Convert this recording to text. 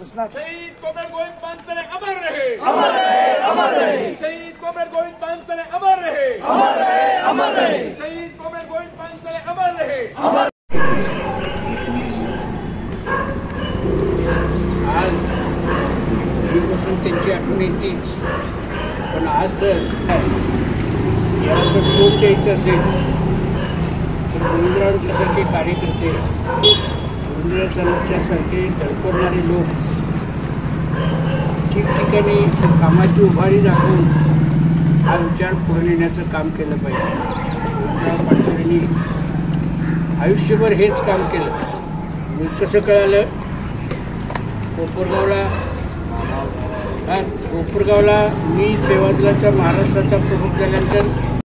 कृष्णा शहीद कॉमरेड गोविंद पानसरे अमर रहे। अमर रहे अमर रहे। शहीद कॉमरेड गोविंद पानसरे अमर रहे। अमर रहे अमर रहे। शहीद कॉमरेड गोविंद पानसरे अमर रहे। आज पूर्वीपासून त्यांची आठवण येतेच. पण आज तर याला जर टोक द्यायचं असेल. तर रवींद्रांसारखे कार्यकर्ते समाजासारखे धडपडणारे लोक ठिकठिकाणी कामाची उभारी दाखवून हा विचार पुढे नेण्याचं काम केलं पाहिजे. रवींद्रराव पाटकरांनी आयुष्यभर हेच काम केलं. म्हणजे कसं कळालं? कोपरगावला कोपरगावला मी सेवादलाच्या महाराष्ट्राचा प्रमुख झाल्यानंतर